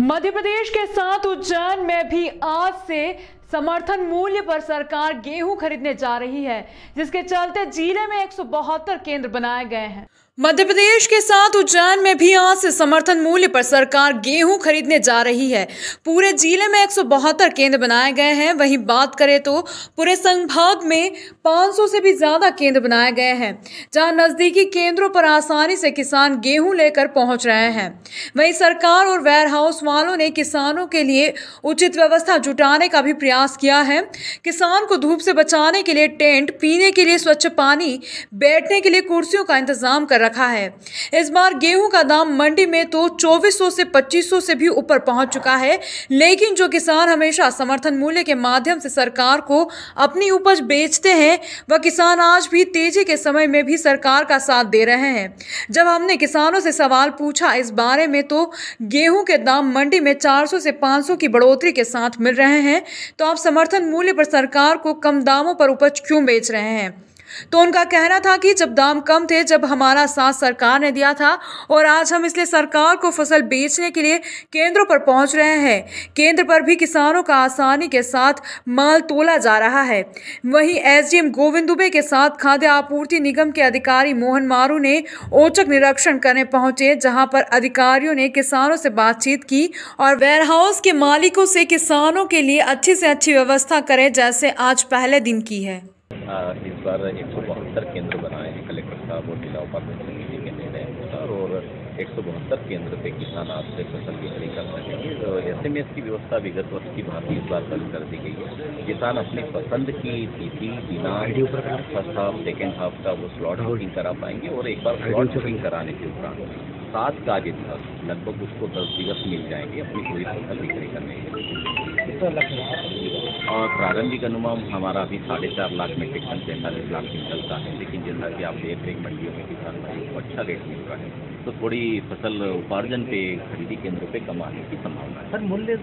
मध्य प्रदेश के साथ उज्जैन में भी आज से समर्थन मूल्य पर सरकार गेहूँ खरीदने जा रही है, जिसके चलते ज़िले में एक सौ बहत्तर केंद्र बनाए गए हैं। मध्य प्रदेश के साथ उज्जैन में भी आज से समर्थन मूल्य पर सरकार गेहूँ खरीदने जा रही है। पूरे ज़िले में एक सौ बहत्तर केंद्र बनाए गए हैं। वहीं बात करें तो पूरे संभाग में 500 से भी ज़्यादा केंद्र बनाए गए हैं, जहाँ नजदीकी केंद्रों पर आसानी से किसान गेहूँ लेकर पहुँच रहे हैं। वहीं सरकार और वेयर हाउस वालों ने किसानों के लिए उचित व्यवस्था जुटाने का भी प्रयास किया है। किसान को धूप से बचाने के लिए टेंट, पीने के लिए स्वच्छ पानी, बैठने के लिए कुर्सियों का इंतज़ाम कर रखा है। इस बार गेहूँ का दाम मंडी में तो 2400 से 2500 से भी ऊपर पहुँच चुका है। लेकिन जो किसान हमेशा समर्थन मूल्य के माध्यम से सरकार को अपनी उपज बेचते हैं, वह किसान आज भी तेज़ी के समय में भी सरकार का साथ दे रहे हैं। जब हमने किसानों से सवाल पूछा इस बारे में तो गेहूँ के दाम मंडी में 400 से 500 की बढ़ोतरी के साथ मिल रहे हैं तो आप समर्थन मूल्य पर सरकार को कम दामों पर उपज क्यों बेच रहे हैं? तो उनका कहना था कि जब दाम कम थे, जब हमारा साथ सरकार ने दिया था और आज हम इसलिए सरकार को फ़सल बेचने के लिए केंद्रों पर पहुँच रहे हैं, केंद्र पर भी किसानों का आसानी के साथ माल तोला जा रहा है। वहीं एसडीएम गोविंद दुबे के साथ खाद्य आपूर्ति निगम के अधिकारी मोहन मारू ने औचक निरीक्षण करने पहुँचे, जहाँ पर अधिकारियों ने किसानों से बातचीत की और वेयरहाउस के मालिकों से किसानों के लिए अच्छी से अच्छी व्यवस्था करें, जैसे आज पहले दिन की है। इस बार एक सौ बहत्तर केंद्र बनाए हैं कलेक्टर साहब और जिला उपाध्यक्ष समिति के निर्णय अनुसार और एक सौ बहत्तर केंद्र पे किसान आज से फ़सल बिक्री कर सकेंगे तो एस एम एस की व्यवस्था विगत वर्ष की भांति इस बार बंद कर दी गई है। किसान अपनी पसंद की तिथि दिनांक फ़र्स्ट हाफ़ सेकेंड हाफ़ का वो स्लॉट बुकिंग करा पाएँगे और एक बार स्लॉट बुकिंग कराने के उपरांत सात कार्य दिवस लगभग उसको दस दिवस मिल जाएँगे अपनी पूरी फ़सल बिक्री करने के और प्रारंभिक अनुमान हमारा अभी साढ़े चार लाख मेट्रिक टन पैंतालीस लाख में चलता है। लेकिन जैसा कि आप देख रहे हैं, मंडियों में किसान भाई को अच्छा रेट मिल रहा है। तो थोड़ी फ़सल उपार्जन पे खरीदी केंद्रों पे कम आने की संभावना है। सर, मूल्य